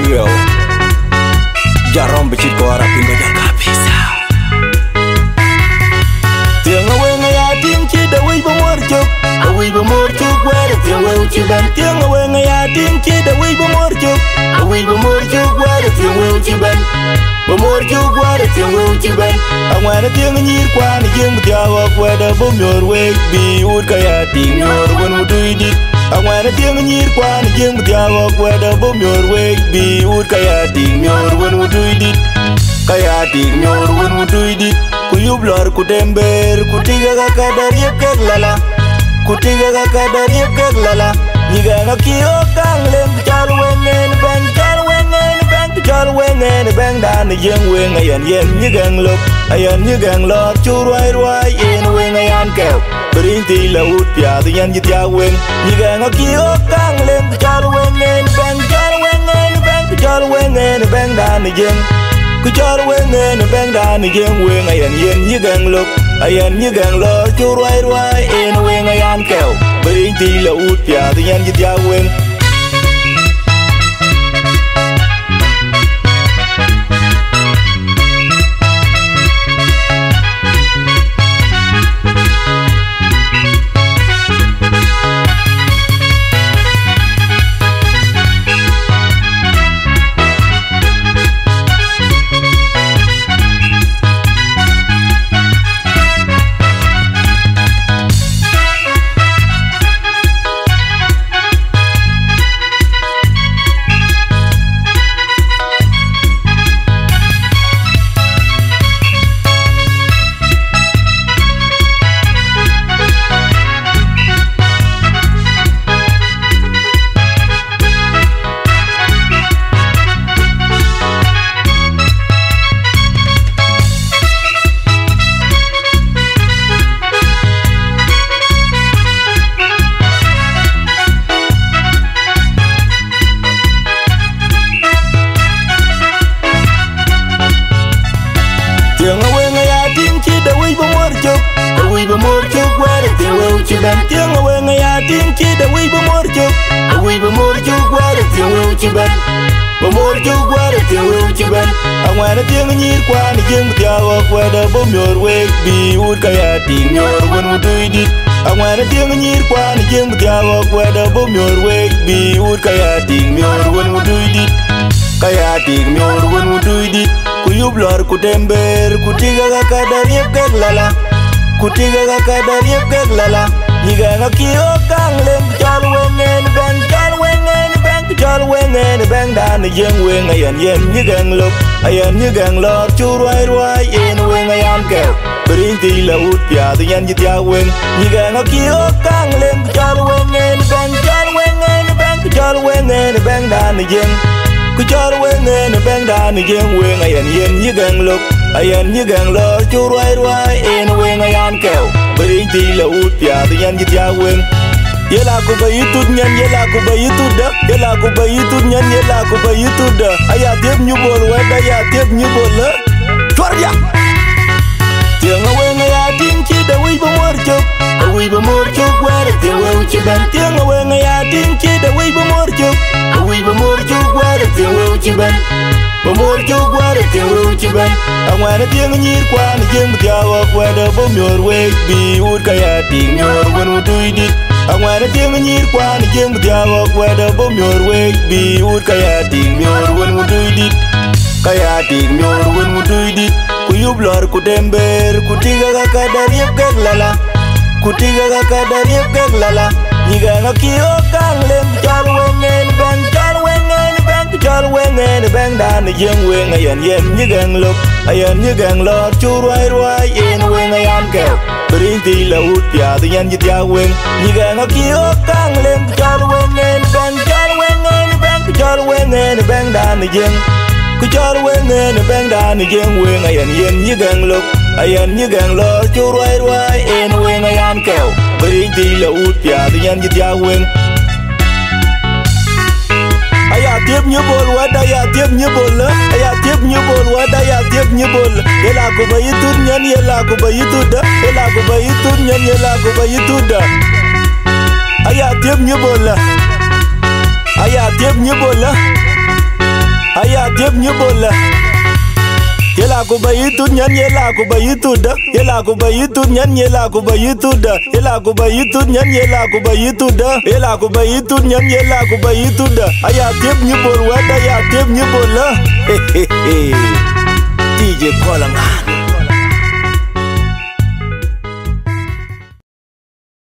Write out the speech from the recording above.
nyolweo jarombe chit kowara pingo jal kabisa Tiang awenga ya ting chi da wi ba mor chuk Awi ba mor chuk wera tiang we uchi ban. Tiang awenga ya ting chi da wi ba mor chuk Awi ba mor chuk wera tiang we uchi ban. Ba mor chuk wera tiang we uchi ban. Angwana tiang nyir kwan jing tiawa kweda bo myor we bi ud kaya ting nyor wan udu idit Angwana tiang nyir kwan jing tiawa kweda ba myor wek bi ut kaya ting nyor wan udu idit Kaya ting nyor wen udu idit Kuyub lor kutember kutiga kaka dariep kek lala. Kutiga kaka dariep kek lala. Nyiga nga kiyo kang lem Chal wengen bang chal wengen bang Chal wengen bang Dan jeng weng ayan yen nyigang lop. Ayan nyigang lor churwai rwai Yen weng ayan kew Berinti laut piadu yan jitya weng. Nyiga nga kiyo kang lem Chal wengen bang chal wengen bang Chal wengen bang Dan jeng ku chor wengen beng dan yen weng ayan yen nyigang lok ayan nyigang lo churwai rwai en weng ayan kew bering ti la ut pya tự yan jit ya weng. Ban Tiang a weng ya ting chi da wi ba mor Da wi ba mor chuk wera ti we uchi ban Ba mor chuk wera ti we uchi ban Angwana tiang nyir kwan jeng tia wa kweda ba myor we bi ud ka ya ting nyor wan udu idit Angwana tiang nyir kwan jeng tia wa kweda ba myor we bi ud ka ya ting nyor wan udu idit Kaya ting nyor wan udu idit Kuyub lor kutember kutiga kaka dariep kek lala Kutiga kaka dariep kek lala Nyiga nga kiyo kang lem Chal wengen bang chal wengen bang Chal wengen bang Dan jeng weng ayan yen nyigang lok Ayan nyigang lor churwai rwai Yen weng ayan Bring Berinti la ut piadu yan jitya weng. Nyiga nga kiyo kang lem Chal wengen bang chal wengen bang Chal wengen bang Dan jeng ku chor wengen beng, dan jeng weng ayan yen nyigang lok ayan nyigang lor churwai rwai en weng ayan kew bering ti la ut pya the yan jit ya weng yela ku ba yitut nyan yela ku ba yitut da. Yela ku ba yitut nyan yela ku ba yitut da. Aya tiep nyubol weda ya tiep nyubol la chwar ya. Tiang a weng ya tin chi da wi ba mor chuk Da wi ba mor chuk wera ti we uchi ban Tiang a weng ya tin chi da wi ba mor chuk Da wi ba mor chuk wera ti we uchi ban Ba mor chuk Angwana tiang nyir jeng tia wa kweda ba we bi ud ka nyor wan udu Angwana tiang nyir jeng tia wa kweda ba bi ud ka nyor wan udu idit nyor wan udu Kuyub lor kutember kutiga kaka kek lala Kutiga kaka kek lala Nyiga nga lem Chal yên quên ai anh yên bang Dan như weng ayan như nyigang lok Ayan nyigang lor churwai rwai Yen weng ayan kew Berinti la ut piadu yan jitya weng Nyiga nga bèn kang lem Chal cứ cho chal wengen bang Chal wengen bang Dan jeng ku ai yên yên như jeng weng ai yen như lok ayan nyigang lor churwai yên en ai ayan kẹo bering ti la út bia tự nhiên như tia quyền aya tiep nyubol wada ya tiep nyubol aya tiep nyubol wada ya tiep nyubol yela ku ba yitut nyan yela ku ba yitut da yela ku ba yitut nyan yela ku ba yitut da aya tiep nyubol aya tiep nyubol aya tiep nyibola Yela kuba yitud nyan yela kuba yituda Yela kuba yitud nyan yela kuba yituda Yela kuba yitud nyan yela kuba yituda Yela kuba yitud nyan yela kuba yituda Aya tip ni tiep wa da. Ya tip ni tiep nyibola DJ Kolangan